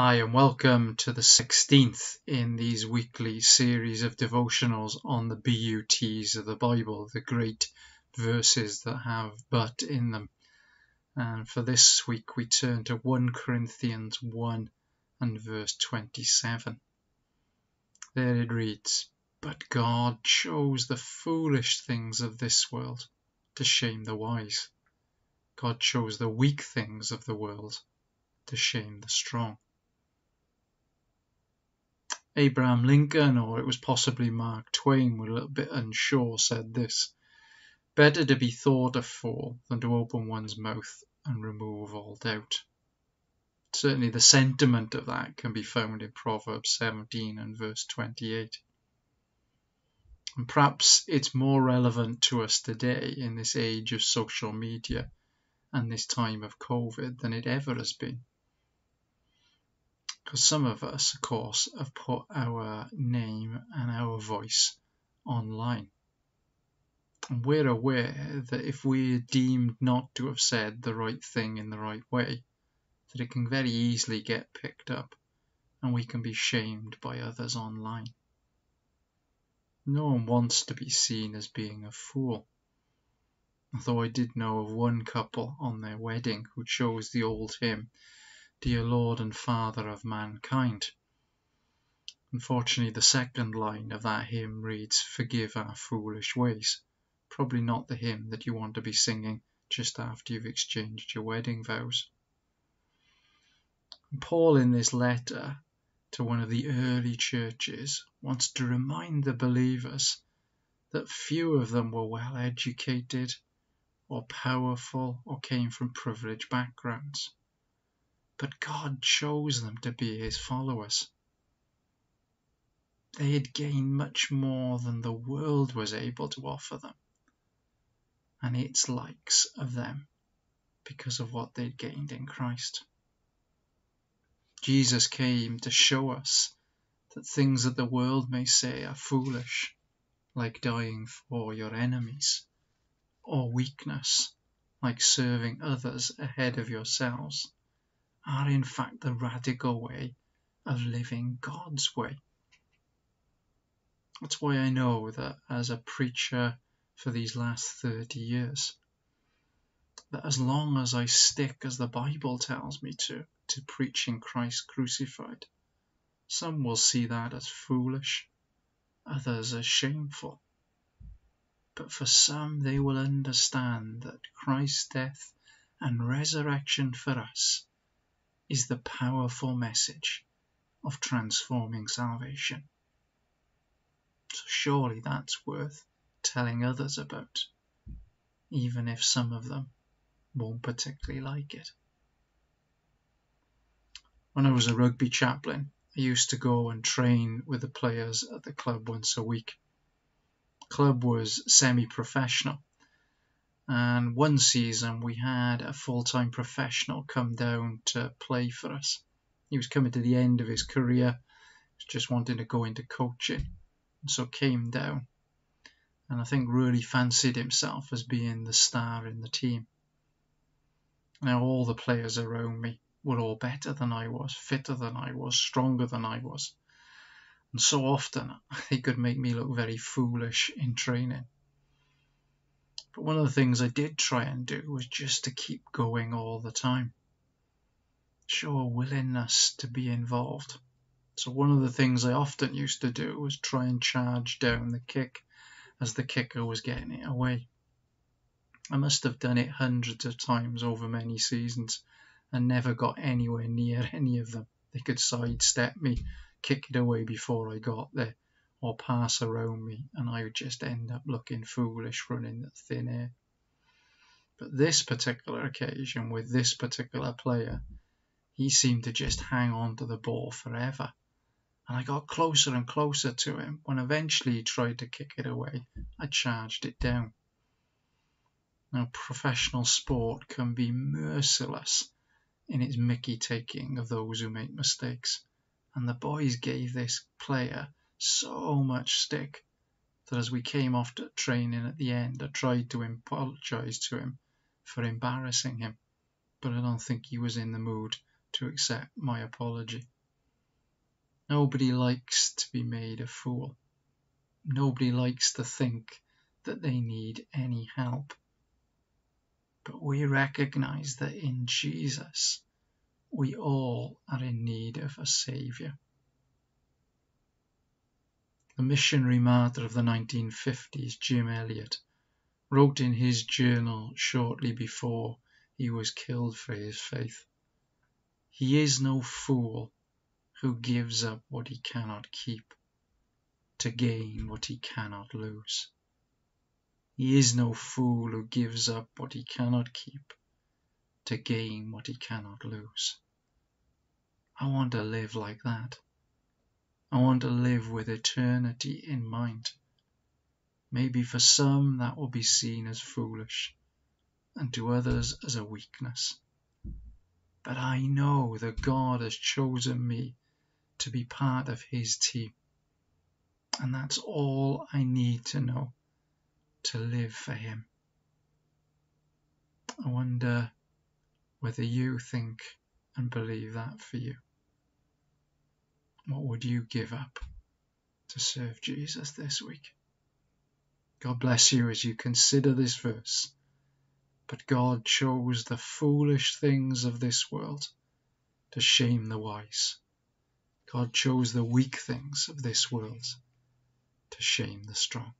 Hi, and welcome to the 16th in these weekly series of devotionals on the BUTs of the Bible, the great verses that have but in them. And for this week, we turn to 1 Corinthians 1 and verse 27. There it reads, But God chose the foolish things of this world to shame the wise. God chose the weak things of the world to shame the strong. Abraham Lincoln, or it was possibly Mark Twain, we're a little bit unsure, said this Better to be thought a fool than to open one's mouth and remove all doubt. Certainly, the sentiment of that can be found in Proverbs 17 and verse 28. And perhaps it's more relevant to us today in this age of social media and this time of COVID than it ever has been. Because some of us, of course, have put our name and our voice online. And we're aware that if we're deemed not to have said the right thing in the right way, that it can very easily get picked up and we can be shamed by others online. No one wants to be seen as being a fool. Although I did know of one couple on their wedding who chose the old hymn dear Lord and Father of mankind. Unfortunately, the second line of that hymn reads, Forgive our foolish ways. Probably not the hymn that you want to be singing just after you've exchanged your wedding vows. Paul, in this letter to one of the early churches, wants to remind the believers that few of them were well educated or powerful or came from privileged backgrounds but God chose them to be his followers. They had gained much more than the world was able to offer them, and its likes of them because of what they'd gained in Christ. Jesus came to show us that things that the world may say are foolish, like dying for your enemies, or weakness, like serving others ahead of yourselves, are in fact the radical way of living God's way. That's why I know that as a preacher for these last 30 years, that as long as I stick as the Bible tells me to, to preaching Christ crucified, some will see that as foolish, others as shameful. But for some, they will understand that Christ's death and resurrection for us is the powerful message of transforming salvation. So surely that's worth telling others about, even if some of them won't particularly like it. When I was a rugby chaplain, I used to go and train with the players at the club once a week. The club was semi professional, and one season we had a full-time professional come down to play for us. He was coming to the end of his career, just wanting to go into coaching, so came down. And I think really fancied himself as being the star in the team. Now all the players around me were all better than I was, fitter than I was, stronger than I was. And so often they could make me look very foolish in training. But one of the things I did try and do was just to keep going all the time. Show a willingness to be involved. So one of the things I often used to do was try and charge down the kick as the kicker was getting it away. I must have done it hundreds of times over many seasons and never got anywhere near any of them. They could sidestep me, kick it away before I got there or pass around me, and I would just end up looking foolish running the thin air. But this particular occasion with this particular player, he seemed to just hang on to the ball forever. And I got closer and closer to him. When eventually he tried to kick it away, I charged it down. Now, professional sport can be merciless in its mickey taking of those who make mistakes. And the boys gave this player so much stick that as we came off to training at the end, I tried to apologise to him for embarrassing him, but I don't think he was in the mood to accept my apology. Nobody likes to be made a fool. Nobody likes to think that they need any help. But we recognize that in Jesus, we all are in need of a Saviour. The missionary martyr of the 1950s, Jim Elliot, wrote in his journal shortly before he was killed for his faith He is no fool who gives up what he cannot keep to gain what he cannot lose. He is no fool who gives up what he cannot keep to gain what he cannot lose. I want to live like that. I want to live with eternity in mind. Maybe for some that will be seen as foolish, and to others as a weakness. But I know that God has chosen me to be part of His team. And that's all I need to know to live for Him. I wonder whether you think and believe that for you. What would you give up to serve Jesus this week? God bless you as you consider this verse. But God chose the foolish things of this world to shame the wise. God chose the weak things of this world to shame the strong.